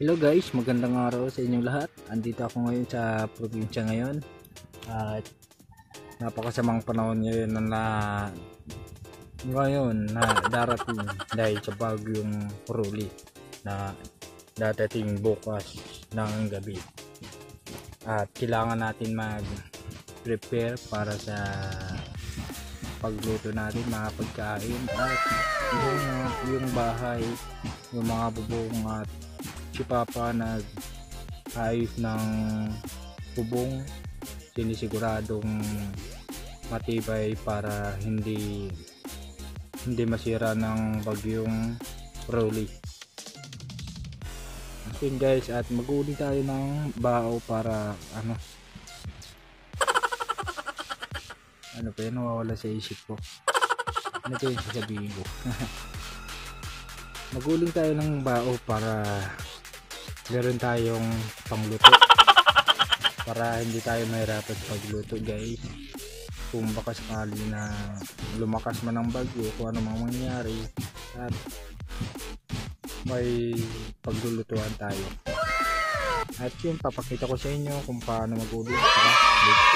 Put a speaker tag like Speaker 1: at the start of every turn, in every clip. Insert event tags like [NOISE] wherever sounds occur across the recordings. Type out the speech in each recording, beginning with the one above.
Speaker 1: Hello guys, magandang araw sa inyong lahat. Andito ako ngayon sa probinsya ngayon. At napakasamang panahon ngayon na, na ngayon na darating dahil sa bagyong Ruli na dadating bukas ng gabi. At kailangan natin mag prepare para sa pagluto natin mga pagkain at yung, yung bahay yung mga bubong at si Papa nag ayos ng bubong sinisiguradong matibay para hindi hindi masira ng bagyong Rolly. So yun guys at mag-uli tayo ng bao para ano? Ano pa yun? Nawawala sa isip ko. Ano pa yung sasabihin ko? [LAUGHS] Maguling tayo ng bao para meron tayong pangluto. [LAUGHS] Para hindi tayo mahirapan pagluto guys. Kung baka sakali na lumakas man ang bagyo kung ano mang mangyari at may paglulutuan tayo. At yun papakita ko sa inyo kung paano tara let's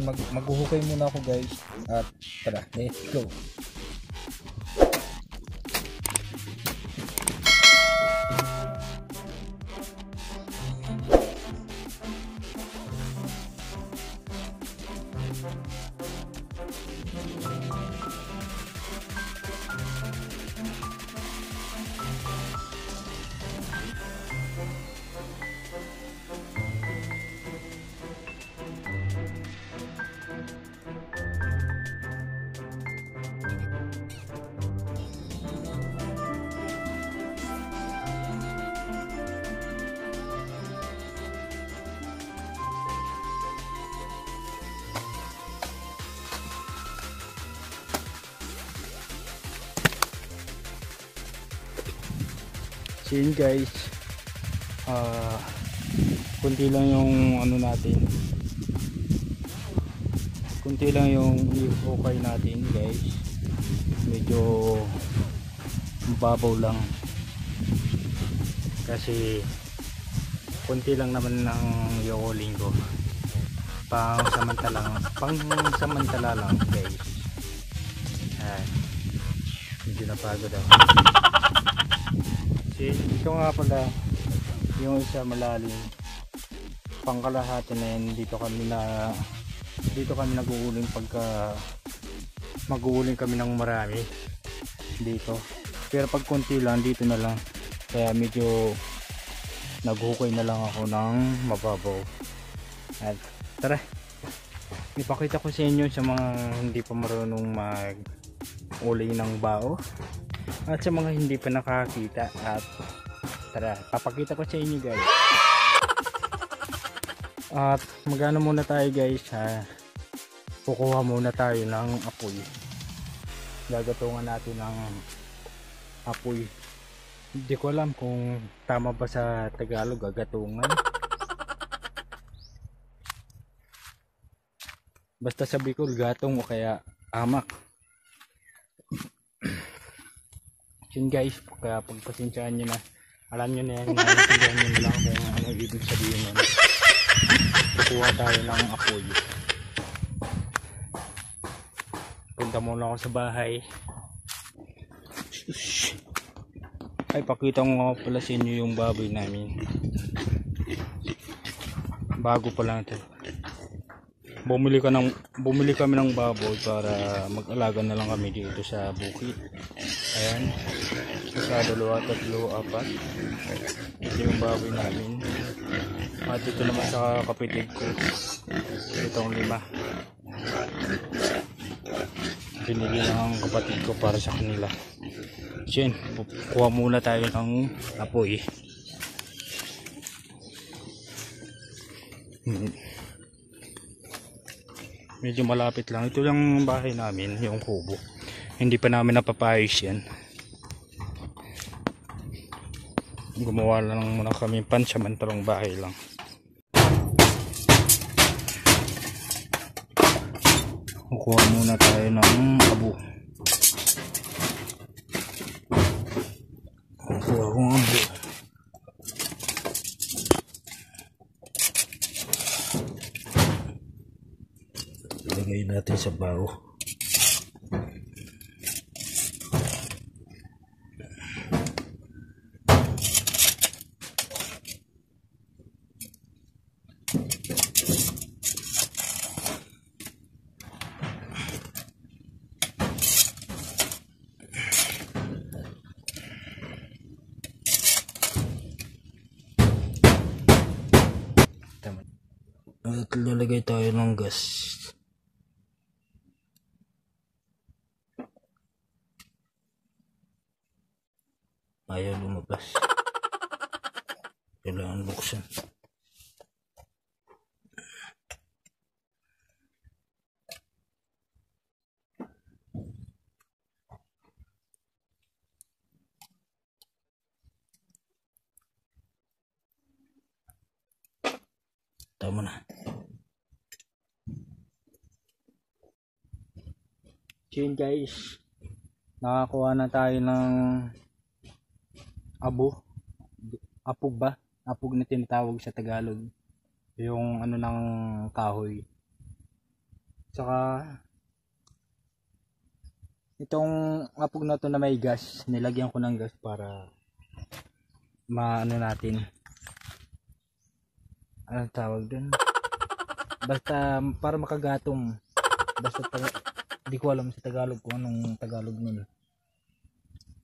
Speaker 1: mag maghuhukay muna ako guys. At tara let's go So yun guys. Ah kunti lang yung ano natin. Kunti lang yung ihukay natin guys. Medyo mababaw lang. Kasi kunti lang naman ng yoling ko. Pang samantala lang pang samantala lang guys. Ayan. medyo napagod ako kasi ito nga pala yung isa malalim. Pangkalahati na yan dito kami na dito kami naguuling pagka maguuling kami ng marami dito. Pero pag konti lang dito na lang. Kaya medyo naghukay na lang ako ng mababaw. At tara ipakita ko sa inyo sa mga hindi pa marunong mag uli ng bao at sa mga hindi pa nakakita at tara papakita ko sa inyo guys. At magano muna tayo guys ha? Kukuha muna tayo ng apoy. Gagatungan natin ng apoy. Hindi ko alam kung tama ba sa Tagalog gagatungan. Basta sa Bicol gatong o kaya amak yun guys kaya pagpasensyaan nyo na alam nyo na yan naintindihan nyo na lang kung ano ibig sabihin nun. Kukuha tayo ng apoy. Punta muna ako sa bahay. Ay pakita ko pala sa inyo yung baboy namin. Bago pa lang ito. Bumili ka ng bumili kami ng baboy para mag-alaga na lang kami dito sa bukid ayan. Isa dalawa tatlo apat. Ito yung baboy namin at ito naman sa kapitid ko. Itong lima. Binili ng kapatid ko para sa kanila. Yun kuha muna tayo ng apoy. Hmm. medyo malapit lang. Ito lang bahay namin yung kubo hindi pa namin napapayos yan. Gumawa lang muna kami pansamantalong bahay lang. Kukuha muna tayo ng abo kukuha ko ng abo ilagay natin sa baho. At lalagay tayo ng gas. Ayaw lumabas. [LAUGHS] Kailangan buksan. Tama na. So yun guys, nakakuha na tayo ng abo, apog ba? Apog na tinatawag sa Tagalog. Yung ano ng kahoy. Tsaka itong apog na to na may gas, nilagyan ko ng gas para maano natin. Ano tawag dun? Basta para makagatong. Basta taga, di ko alam sa Tagalog kung anong Tagalog.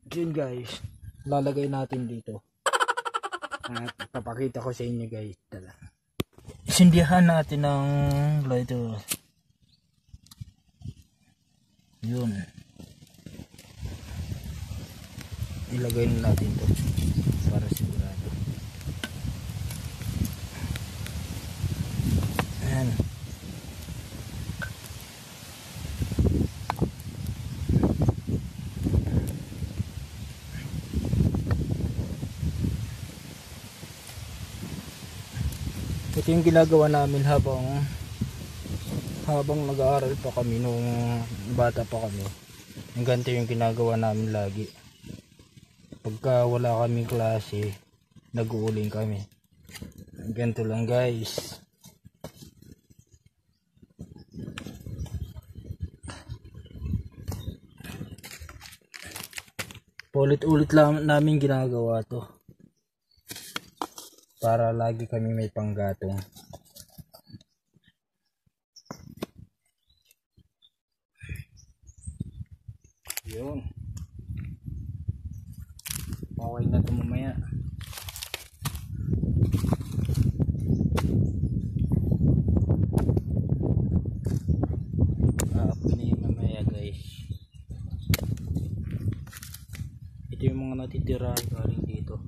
Speaker 1: So yun guys, lalagay natin dito. At papakita ko sa inyo guys. Tala. Sindihan natin ng lighter. Yun. Ilagay na natin to para sigurado. Ayan. Ito yung ginagawa namin habang habang nag-aaral pa kami nung bata pa kami. Yung ganito yung ginagawa namin lagi. Pagka wala kaming klase nag-uuling kami. Ganito lang guys. Ulit-ulit lang namin ginagawa to para lagi kami may panggatong. Yun. Okay na ito mamaya. Ito yung mga natitira galing dito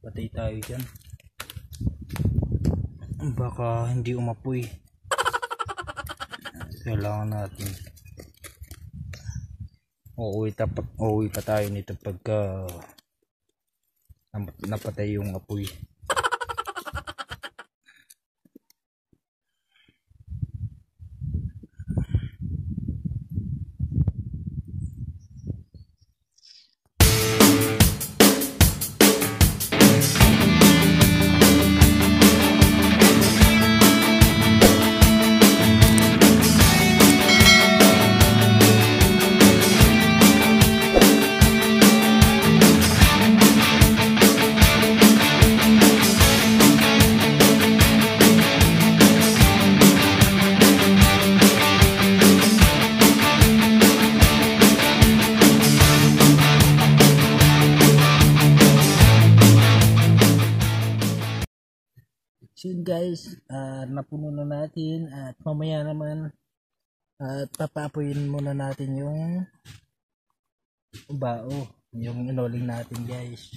Speaker 1: patay tayo dyan. Baka hindi umapoy. Kailangan natin. Uuwi, ta uuwi pa tayo nito pagka napatay yung apoy So yun guys, uh, napuno na natin at mamaya naman at uh, papapuyin muna natin yung bao, yung inoling natin guys.